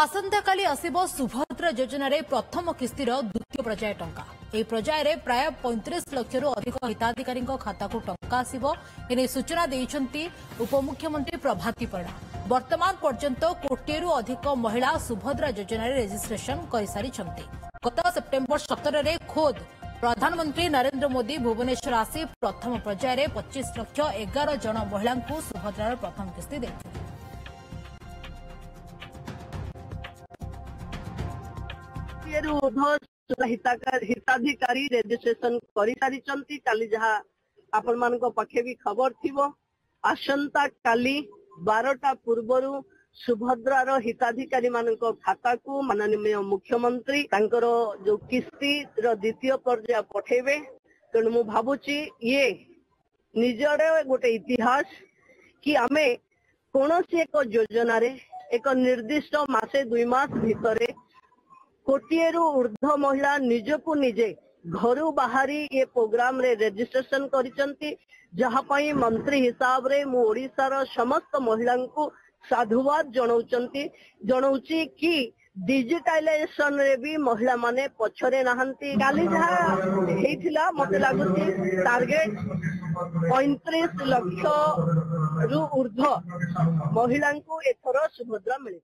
ଆସନ୍ତାକାଲି ଆସିବ ସୁଭଦ୍ରା ଯୋଜନାରେ ପ୍ରଥମ କିସ୍ତିର ଦ୍ୱିତୀୟ ପର୍ଯ୍ୟାୟ ଟଙ୍କା ଏହି ପର୍ଯ୍ୟାୟରେ ପ୍ରାୟ ପଇଁତିରିଶ ଲକ୍ଷରୁ ଅଧିକ ହିତାଧିକାରୀଙ୍କ ଖାତାକୁ ଟଙ୍କା ଆସିବ ଏନେଇ ସୂଚନା ଦେଇଛନ୍ତି ଉପମୁଖ୍ୟମନ୍ତ୍ରୀ ପ୍ରଭାତୀ ପରିଡ଼ା ବର୍ତ୍ତମାନ ପର୍ଯ୍ୟନ୍ତ କୋଟିଏରୁ ଅଧିକ ମହିଳା ସୁଭଦ୍ରା ଯୋଜନାରେ ରେଜିଷ୍ଟ୍ରେସନ କରିସାରିଛନ୍ତି ଗତ ସେପ୍ଟେମ୍ବର ସତରରେ ଖୋଦ୍ ପ୍ରଧାନମନ୍ତ୍ରୀ ନରେନ୍ଦ୍ର ମୋଦି ଭୁବନେଶ୍ୱର ଆସି ପ୍ରଥମ ପର୍ଯ୍ୟାୟରେ ପଚିଶ ଲକ୍ଷ ଏଗାର ଜଣ ମହିଳାଙ୍କୁ ସୁଭଦ୍ରାର ପ୍ରଥମ କିସ୍ତି ଦେଇଥିଲେ ଷାଠିଏରୁ ଉର୍ଦ୍ଧ୍ୱ ହିତାଧିକାରୀ ରେଜିଷ୍ଟ୍ରେସନ କରିସାରିଛନ୍ତି କାଲି ଯାହା ଆପଣମାନଙ୍କ ପାଖେ ବି ଖବର ଥିବ ଆସନ୍ତା କାଲି ବାରଟା ପୂର୍ବରୁ ସୁଭଦ୍ରାର ହିତାଧିକାରୀମାନଙ୍କ ଖାତାକୁ ମାନନୀୟ ମୁଖ୍ୟମନ୍ତ୍ରୀ ତାଙ୍କର ଯୋଉ କିସ୍ତିର ଦ୍ୱିତୀୟ ପର୍ଯ୍ୟାୟ ପଠେଇବେ ତେଣୁ ମୁଁ ଭାବୁଛି ଇଏ ନିଜର ଗୋଟେ ଇତିହାସ କି ଆମେ କୌଣସି ଏକ ଯୋଜନାରେ ଏକ ନିର୍ଦ୍ଦିଷ୍ଟ ମାସେ ଦୁଇ ମାସ ଭିତରେ कोटे रु ऊर्ध महिला निज को निजे घर बाहरी ये प्रोग्राम रे रजिस्ट्रेशन करापी मंत्री हिसाब से मुशार समस्त महिला को साधुवाद जनाऊंट जनाऊँ कि डिजिटाइजेसन भी महिला मैंने पचरे ना जहा मत लगुच टार्गेट पैंतीस लक्ष रु ऊर्ध महिला एथर सुभद्रा मिले